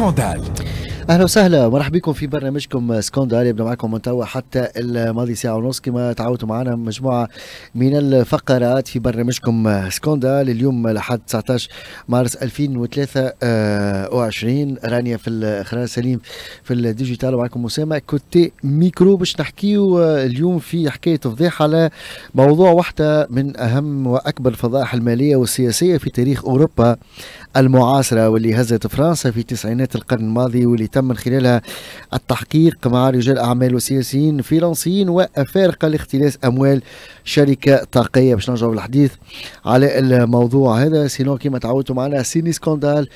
Scandale أهلا وسهلا مرحبا بكم في برنامجكم Scandale يبدا معكم من توا حتى الماضي ساعة ونص كما تعودتوا معنا مجموعة من الفقرات في برنامجكم Scandale اليوم لحد 19 مارس 2023 رانيا في الإخراج سليم في ال digital. ومعكم أسامة كوتي ميكرو باش نحكيو اليوم في حكاية فضيحة على موضوع واحدة من أهم وأكبر الفضائح المالية والسياسية في تاريخ أوروبا المعاصرة واللي هزت فرنسا في تسعينات القرن الماضي واللي تم من خلالها التحقيق مع رجال أعمال وسياسيين فرنسيين وأفارقة لاختلاس أموال شركة طاقية. باش نرجعوا بالحديث على الموضوع هذا sinon كما تعودتوا معنا Ciné Scandale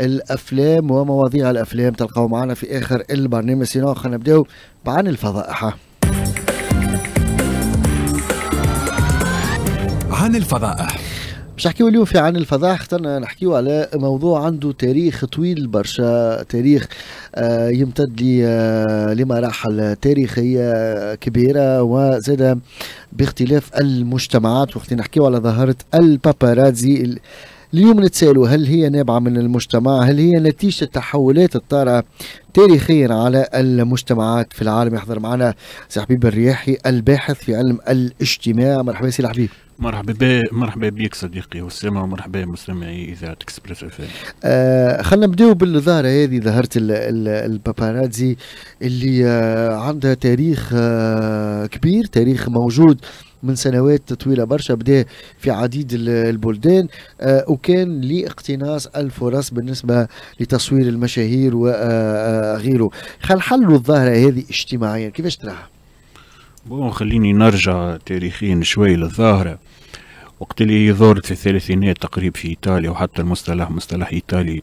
الأفلام ومواضيع الأفلام تلقاو معنا في آخر البرنامج. sinon خلينا نبداو بعن الفضائح عن الفضائح باش نحكيو اليوم في عن الفضاء اخترنا نحكيو على موضوع عنده تاريخ طويل برشا تاريخ آه يمتد آه لمراحل تاريخية كبيرة وزاد باختلاف المجتمعات. وقت نحكيو على ظاهرة الباباراتزي اليوم نتسالوا هل هي نابعة من المجتمع؟ هل هي نتيجة التحولات الطارئة تاريخيا على المجتمعات في العالم؟ يحضر معنا سي حبيب الرياحي الباحث في علم الاجتماع. مرحبا سي حبيب مرحبا بي مرحبا بك صديقي وسام ومرحبا مستمعي إذاعة إكسبريس إف آه خلينا نبداو بالظاهرة هذه ظاهرة الباباراتزي اللي آه عندها تاريخ آه كبير تاريخ موجود من سنوات طويلة برشا بدأ في عديد البلدان. آه وكان لاقتناص الفرص بالنسبة لتصوير المشاهير وغيره آه، آه، خلينا نحللوا الظاهرة هذه اجتماعيا كيفاش تراها؟ bon خليني نرجع تاريخيا شوي للظاهرة. وقت اللي ظهرت في الثلاثينات تقريبا في إيطاليا وحتى المصطلح مصطلح إيطالي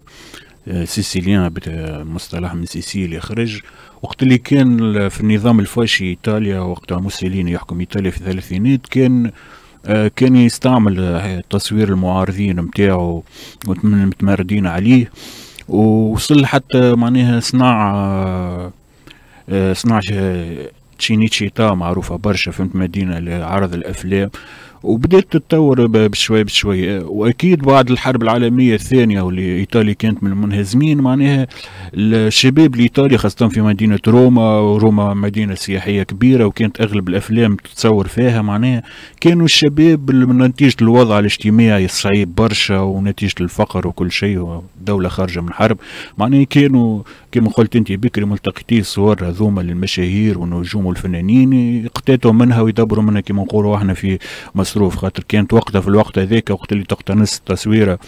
sicilien مصطلح من سيسيليا خرج وقت اللي كان في النظام الفاشي إيطاليا وقت موسوليني يحكم إيطاليا في الثلاثينات كان آه، كان يستعمل آه، تصوير المعارضين متاعه متمردين عليه. ووصل حتى معناها صنع صنع تشينيتشيتا معروفة برشا فهمت مدينة لعرض الأفلام. وبدات تتطور بشوي بشوي. وأكيد بعد الحرب العالمية الثانية واللي إيطاليا كانت من المنهزمين معناها الشباب الايطالي خاصة في مدينة روما وروما مدينة سياحية كبيرة وكانت أغلب الأفلام تتصور فيها معناها كانوا الشباب نتيجة الوضع الاجتماعي الصعيب برشا ونتيجة الفقر وكل شيء ودولة خارجة من حرب. معناها كانوا كما قلت أنت بكري ملتقطي صور هذوما للمشاهير والنجوم والفنانين يقتاتوا منها ويدبروا منها كما نقولوا إحنا في مصروف خاطر كانت وقتها في الوقت هذاك وقت اللي تقتنص التصويره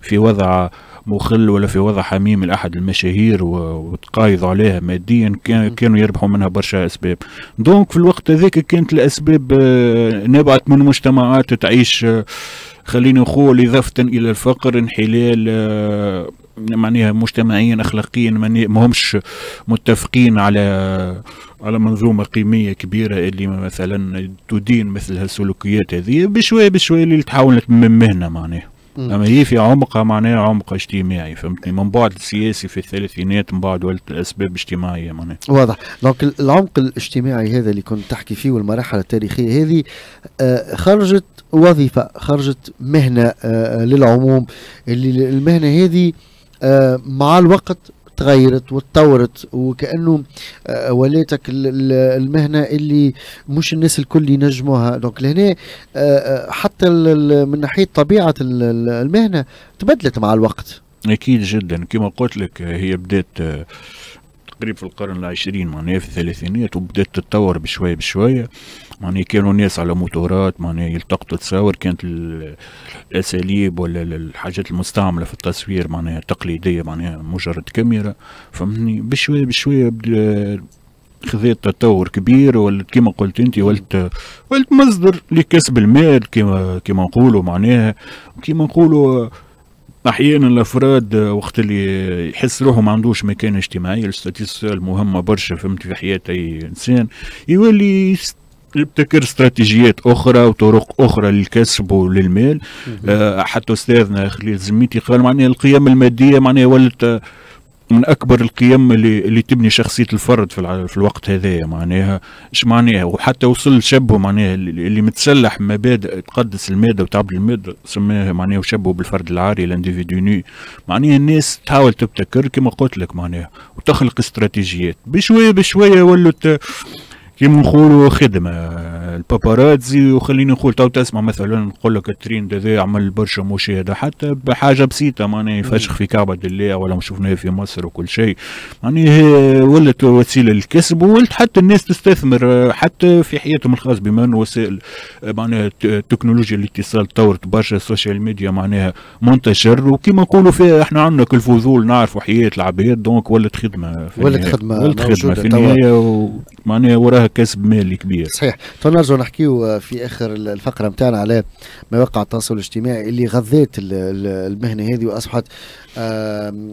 في وضع مخل ولا في وضع حميم لأحد المشاهير وتقايض عليها ماديا كانوا يربحوا منها برشا أسباب. دونك في الوقت هذاك كانت الأسباب آه، نبعت من مجتمعات تعيش آه، خليني نقول إضافة إلى الفقر انحلال آه، معناها مجتمعيا اخلاقيا ما همش متفقين على على منظومة قيمية كبيرة اللي مثلا تدين مثل هالسلوكيات هذه بشويه بشويه اللي تحاول من مهنة معناها. أما هي في عمقها معناها عمق اجتماعي فهمتني؟ من بعد السياسي في الثلاثينات من بعد ولت الاسباب اجتماعية معناها. واضح. دونك العمق الاجتماعي هذا اللي كنت تحكي فيه والمراحل التاريخية هذه آه، خرجت وظيفة خرجت مهنة آه، للعموم. اللي المهنة هذه آه، مع الوقت تغيرت وتطورت وكأنه آه، ولاتك المهنة اللي مش الناس الكل ينجموها. دونك لهنا آه، حتى من ناحية طبيعة المهنة تبدلت مع الوقت. أكيد جدا. كما قلت لك هي بدات تقريبا في القرن العشرين معناها في الثلاثينات وبدات تتطور بشوية بشوية. معناها كانوا الناس على موتورات معناها يلتقطوا تصاور كانت الأساليب ولا الحاجات المستعملة في التصوير معناها تقليدية معناها مجرد كاميرا. فهمني بشوية بشوية خذيت تطور كبير ولت كما قلت أنت ولت ولت مصدر لكسب المال كما كما نقولوا معناها. كما نقولوا أحيانا الأفراد وقت اللي يحس روحه ما عندوش مكان اجتماعي الاستاتيستيك مهمه برشا فهمت في حياة أي إنسان يولي يبتكر استراتيجيات أخرى وطرق أخرى للكسب وللمال. آه حتى أستاذنا خليل زميتي قال معناها القيم المادية معناها ولت من أكبر القيم اللي اللي تبني شخصية الفرد في, في الوقت هذايا معناها إيش معناها وحتى وصل شبه معناها اللي متسلح مبادئ تقدس المادة وتعبد المادة سماها معناها وشبه بالفرد العاري الانديفيدو معناها الناس تحاول تبتكر كما قلت لك معناها وتخلق استراتيجيات. بشوية بشوية ولت كيما نقولوا خدمة. الباباراتزي وخليني نقول تو تسمع مثلا نقول لك التريند هذا عمل برشا مشاهده حتى بحاجة بسيطة معناها يفشخ في كعبة الله ولا شفناه في مصر وكل شيء. معناها ولت وسيلة للكسب وولت حتى الناس تستثمر حتى في حياتهم الخاص بما إنه وسائل معناها تكنولوجيا الاتصال تطورت برشا ال social media معناها منتشر وكما نقولوا فيها إحنا عندنا الفضول نعرفوا حياة العباد دونك ولت خدمة ولت خدمة ولت خدمة في النهاية معناها وراها كسب مالي كبير. صحيح. فنرجع نحكيو في آخر الفقرة نتاعنا على مواقع التواصل الاجتماعي اللي غذات المهنة هذه وأصبحت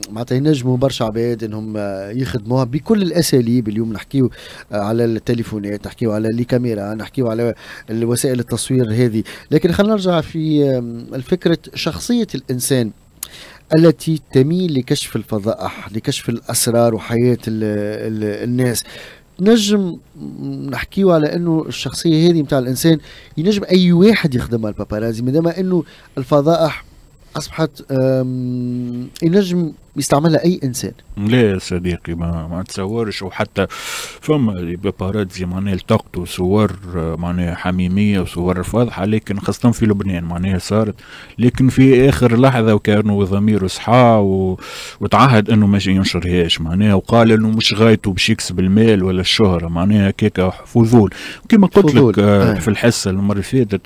معناتها ينجموا برشا عباد إنهم يخدموها بكل الأساليب اليوم. نحكيو على التليفونات نحكيو على الكاميرا نحكيو على وسائل التصوير هذه. لكن خلينا نرجع في الفكرة شخصية الإنسان التي تميل لكشف الفضائح لكشف الأسرار وحياة ال ال الناس. نجم نحكيو على انه الشخصية هذه نتاع الإنسان ينجم أي واحد يخدمها البابارازي ما دام إنه الفضائح أصبحت ينجم يستعملها أي إنسان. لا صديقي ما, ما تصورش. وحتى فما باباراتزي معناها التقطوا صور معناها حميمية وصور فاضحة لكن خاصة في لبنان معناها صارت. لكن في آخر لحظة وكانوا ضميره صحا و... وتعهد إنه ما ينشرهاش. معناها وقال إنه مش غايته باش يكسب المال ولا الشهرة. معناها كيكا فضول. وكما قلت لك آه في الحصة المرة اللي فاتت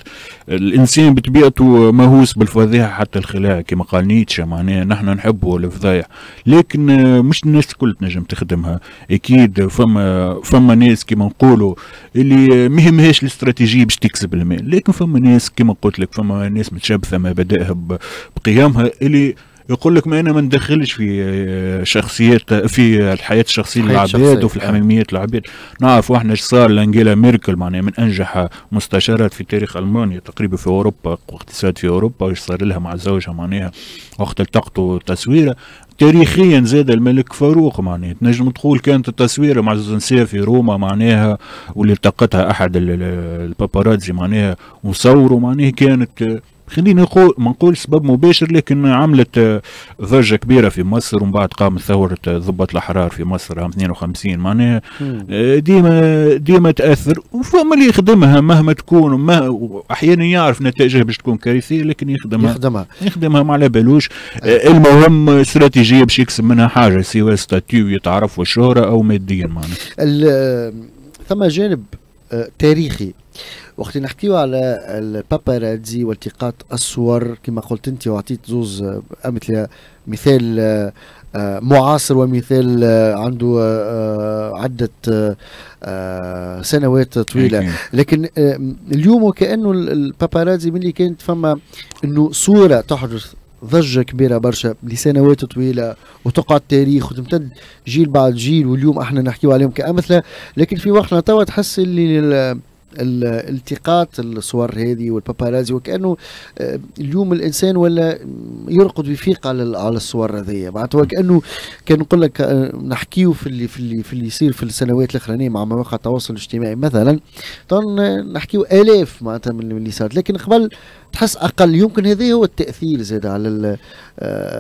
الإنسان بطبيعته مهووس بالفضيحة حتى الخلاع كما قال نيتشه. معناها نحن نحبوا الفضايح صحيح لكن مش الناس الكل تنجم تخدمها. أكيد فما فما ناس كما نقولوا اللي ما يهمهاش الاستراتيجية باش تكسب المال. لكن فما ناس كما قلت لك فما ناس متشبثه مبادئها بقيامها اللي يقول لك ما أنا ما ندخلش في شخصيات في الحياة الشخصية للعباد وفي الحميميات العباد نعرف إحنا إيش صار لأنجيلا ميركل معناها من أنجح مستشارات في تاريخ ألمانيا تقريبا في أوروبا واقتصاد في أوروبا وايش صار لها مع زوجها معناها وقت التقطوا تصويره تاريخيا زاد الملك فاروق معناها. تنجم تقول كانت التصويره مع زوزنسيا في روما معناها واللي التقطها أحد الباباراتزي معناها وصوروا معناها كانت خليني نقول ما نقول سبب مباشر لكن عملت ضجة كبيرة في مصر ومن بعد قامت ثورة ضباط الأحرار في مصر عام 52 معناها ديما ديما تأثر. وفما اللي يخدمها مهما تكون ما أحيانا يعرف نتائجها باش تكون كارثية لكن يخدمها يخدمها. يخدمها ما على بالوش. المهم استراتيجية باش يكسب منها حاجة سواء ستاتيو يتعرف والشهرة أو ماديا معناها. ثم جانب تاريخي. وقت نحكيو على الباباراتزي والتقاط الصور كما قلت أنت وعطيت زوز مثل مثال معاصر ومثال عنده عدة سنوات طويلة. لكن اليوم وكأنه الباباراتزي ملي كانت فما إنه صورة تحدث ضجة كبيرة برشا لسنوات طويلة وتقعد تاريخ وتمتد جيل بعد جيل واليوم إحنا نحكيو عليهم كأمثلة. لكن في وقتنا توا تحس اللي الالتقاط الصور هذه والبابارازي وكأنه اليوم الإنسان ولا يرقد ويفيق على الصور هذه معناتها وكانه كان نقول لك نحكيو في اللي في اللي في اللي يصير في السنوات الأخرانية مع مواقع التواصل الاجتماعي مثلا. طبعا نحكيو آلاف معناتها من اللي صارت. لكن قبل تحس أقل. يمكن هذا هو التأثير زاد على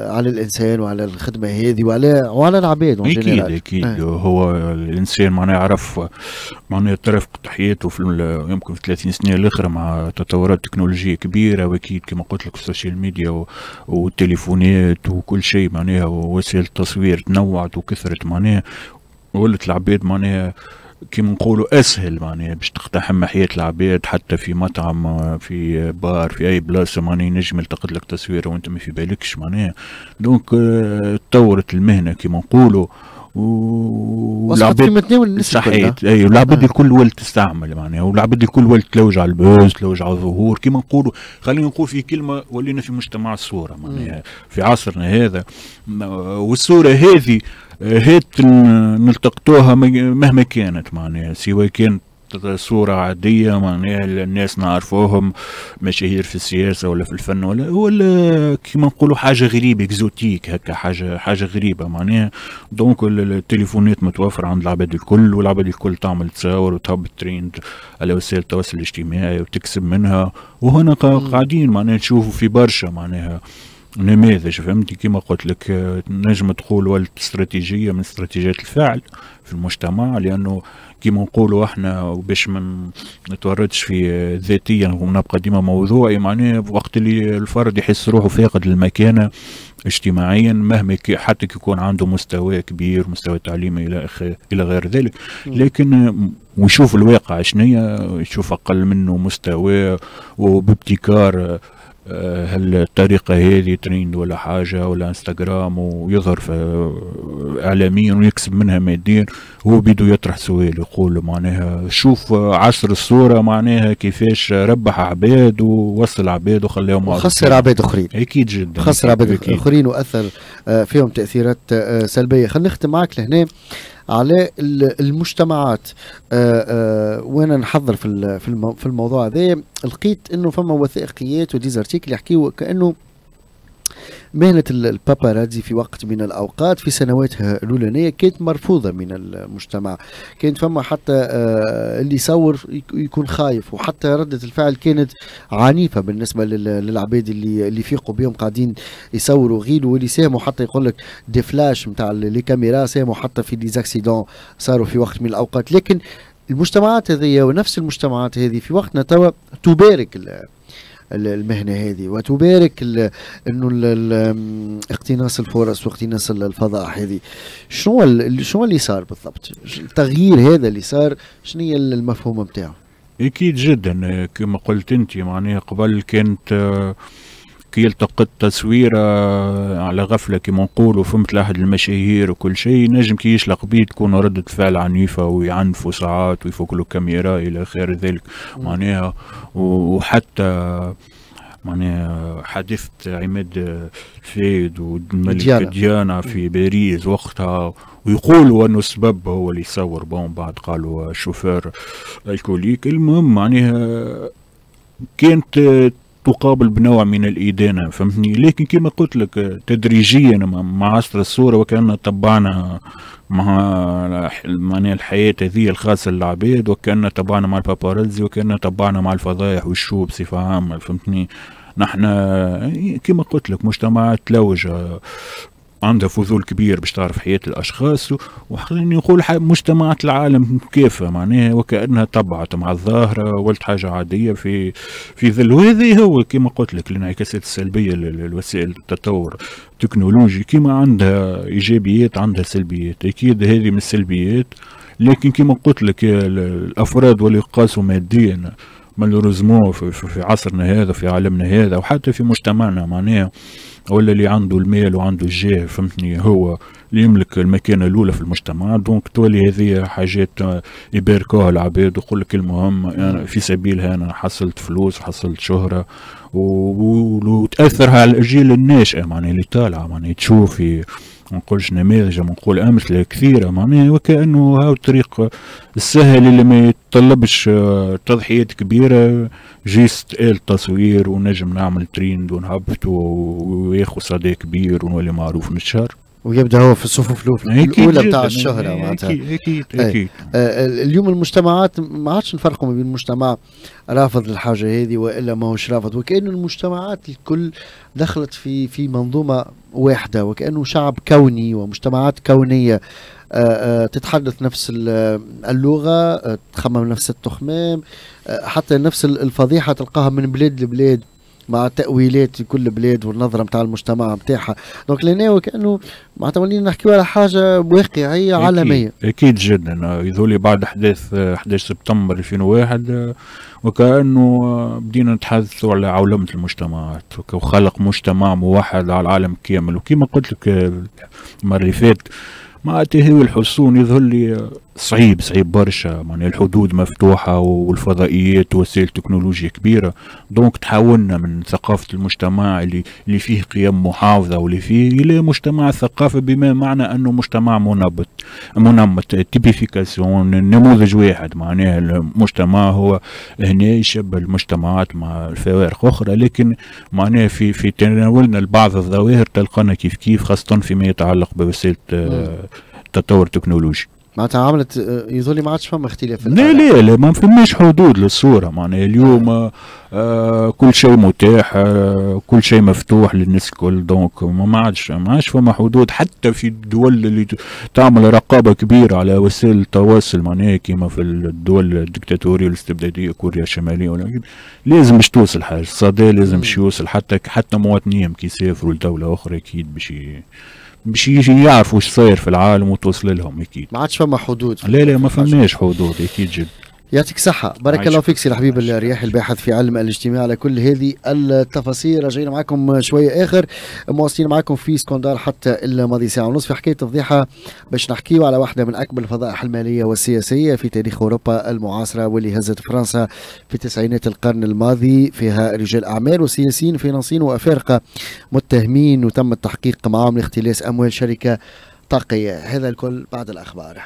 على الإنسان وعلى الخدمة هذه وعلى وعلى العباد أكيد أكيد. آه. هو الإنسان معناه يعرف معناه ترافق حياته في يمكن في 30 سنة الاخرى مع تطورات تكنولوجية كبيرة. وأكيد كما قلت لك ال social media والتليفونات وكل شيء معناها وسائل التصوير تنوعت وكثرت معناها. ولت العباد معناها كيما نقولوا أسهل معناها باش تقتحم حياة العباد حتى في مطعم في بار في أي بلاصة معناها ينجم يلتقط لك تصويره وأنت ما في بالكش معناها. donc تطورت المهنة كيما نقولوا والعباد صحيح أي والعباد آه. الكل ولت تستعمل معناها. والعباد الكل ولت تلوج على ال buzz تلوج على الظهور. كما نقولوا خلينا نقول في كلمة ولينا في مجتمع الصورة معناها. في عصرنا هذا والصورة هذه هات نلتقطوها مهما كانت معناها سواء كانت صورة عادية معناها الناس نعرفوهم مشاهير في السياسة ولا في الفن ولا ولا كيما نقولوا حاجة غريبة exotique هكا حاجة حاجة غريبة معناها donc التليفونات متوفرة عند العباد الكل والعباد الكل تعمل تصاور وتهبط تريند على وسائل التواصل الاجتماعي وتكسب منها وهنا قاعدين معناها نشوفوا في برشا معناها نماذج فهمتي كما قلت لك نجم تقول ولد استراتيجية من استراتيجيات الفعل في المجتمع لأنه كما نقولوا إحنا وباش ما نتورطش في ذاتيا ونبقى ديما موضوعي معناه وقت اللي الفرد يحس روحه فاقد المكانه اجتماعيا مهما حتى يكون عنده مستوى كبير مستوى تعليمي إلى إلى غير ذلك. لكن ويشوف الواقع شنية يشوف أقل منه مستوى وبابتكار آه، هل الطريقة هذه تريند ولا حاجة ولا إنستغرام ويظهر في آه، اعلاميا ويكسب منها ماديا هو بيدو يطرح سؤال يقول معناها شوف عصر الصورة معناها كيفاش ربح عباد ووصل عباد وخلاهم خسر عباد آخرين. أكيد جدا خسر عباد آخرين وأثر آه، فيهم تأثيرات سلبية. خلينا نختم معك لهنا. على المجتمعات. آه، آه، وأنا نحضر في في الموضوع هذا؟ لقيت إنه فما وثائقيات وديزارتيكل يحكيوا كأنه مهنة الباباراتزي في وقت من الأوقات في سنواتها الأولانية كانت مرفوضة من المجتمع. كانت فما حتى آه، اللي يصور يكون خايف وحتى ردة الفعل كانت عنيفة بالنسبة للعباد اللي اللي فيقوا بهم قاعدين يصوروا غيل واللي ساهموا. حتى يقول لك des flashs نتاع les caméras ساهموا حتى في des accidents صاروا في وقت من الأوقات. لكن المجتمعات هذه ونفس المجتمعات هذه في وقتنا توا تبارك المهنة هذه. وتبارك إنه اقتناص الفرص واقتناص الفضاء هذه. شنو شنو اللي صار بالضبط؟ التغيير هذا اللي صار شنو هي المفهوم نتاعه أكيد جدا كما قلت أنت معناها قبل كانت كي يلتقط تصويرة على غفلة كما نقولوا فهمت لأحد المشاهير وكل شيء نجم كي يشلق بيه تكون ردة فعل عنيفة ويعنفوا ساعات ويفكوا له كاميرا إلى خير ذلك. معناها وحتى معناها حادثة عماد فايد والملكة ديانا. في باريس وقتها ويقولوا أنه السبب هو اللي يصور. bon بعد قالوا شوفير الكوليك. المهم معناها كانت تقابل بنوع من الإدانة فهمتني؟ لكن كما قلت لك تدريجيا مع عصر الصورة وكأن طبعنا مع معناها الحياة هذه الخاصة للعباد وكأن طبعنا مع البابارزي وكأن طبعنا مع الفضايح والشو بصفة عامة فهمتني؟ نحن كما قلت لك مجتمعات تلوج عندها فضول كبير باش تعرف حياة الأشخاص وخليني نقول مجتمعات العالم كافة معناها وكأنها طبعت مع الظاهرة ولت حاجة عادية في في ظل. وهذه هو كما قلت لك الانعكاسات السلبية للوسائل التطور التكنولوجي. كما عندها إيجابيات عندها سلبيات. أكيد هذه من السلبيات. لكن كما قلت لك الأفراد واللي يقاسوا ماديا malheureusement في عصرنا هذا في عالمنا هذا وحتى في مجتمعنا معناها ولا اللي عنده المال وعنده الجاه فهمتني هو اللي يملك المكانة الأولى في المجتمع. دونك تولي هذه حاجات يباركوها العباد ويقول لك المهم أنا في سبيلها أنا حصلت فلوس وحصلت شهرة وتأثر على الأجيال الناشئة معناها اللي طالعة معناها تشوف ما نقولش نماذج نقول امثله كثيره معناها وكأنه هاو الطريق السهل اللي ما يتطلبش آه، تضحيات كبيرة juste التصوير ونجم نعمل تريند ونهبط وياخذ صدى كبير ونولي معروف من الشهر. ويبدأ هو في الصفوف الأولى بتاع الشهره معناتها. أكيد أكيد, أكيد. آه اليوم المجتمعات ما عادش نفرقوا ما بين المجتمع رافض الحاجة هذه وإلا ما هوش رافض وكأن المجتمعات الكل دخلت في في منظومة واحدة وكأنه شعب كوني ومجتمعات كونية. آه آه تتحدث نفس اللغة آه، تخمم نفس التخمام آه، حتى نفس الفضيحة تلقاها من بلاد لبلاد. مع تأويلات كل بلاد والنظرة نتاع المجتمع نتاعها donc لهنا وكأنه معناتها ولينا نحكيو على حاجة واقعية أكيد عالمية. أكيد جدا. يبدو لي بعد أحداث 11 سبتمبر 2001 وكأنه بدينا نتحدثوا على عولمة المجتمعات وخلق مجتمع موحد على العالم كامل. وكما قلت لك المرة اللي فاتت مع تهوي الحصون يظهر لي صعيب صعيب برشا. معناها الحدود مفتوحة والفضائيات وسائل تكنولوجيا كبيرة. donc تحولنا من ثقافة المجتمع اللي اللي فيه قيم محافظة واللي فيه إلى مجتمع ثقافة بما معنى أنه مجتمع منبت منمط. typification نموذج واحد. معناها المجتمع هو هنا يشبه المجتمعات مع الفوارق أخرى. لكن معناها في في تناولنا لبعض الظواهر تلقانا كيف كيف خاصة فيما يتعلق بوسائل التطور التكنولوجي معناتها عملت يظل ما عادش فما اختلاف لا لا لا ما فماش حدود للصورة. معناها اليوم آه. آه كل شيء متاح آه كل شيء مفتوح للناس الكل. دونك ما عادش ما عادش فما حدود. حتى في الدول اللي تعمل رقابة كبيرة على وسائل التواصل معناها كيما في الدول الدكتاتورية الاستبداديه كوريا الشمالية ولكن لازم باش توصل حاجة. الصدى لازم باش يوصل. حتى حتى مواطنيهم كي يسافروا لدولة أخرى أكيد باش باش يعرفوا إيش صاير في العالم وتوصل لهم أكيد. ما عادش فما حدود. لا لا ما فماش حدود أكيد جدا يعطيك صحة. بارك الله فيك سي الحبيب الرياحي الباحث في علم الاجتماع على كل هذه التفاصيل. رجعنا معكم شوية آخر. مواصلين معكم في Scandale حتى الماضي ساعة ونصف في حكاية تفضيحة باش نحكيو على واحدة من أكبر الفضائح المالية والسياسية في تاريخ أوروبا المعاصرة واللي هزت فرنسا في تسعينات القرن الماضي. فيها رجال أعمال وسياسيين فينانسيين وأفارقة متهمين وتم التحقيق معهم لاختلاس أموال شركة طاقية. هذا الكل بعد الأخبار.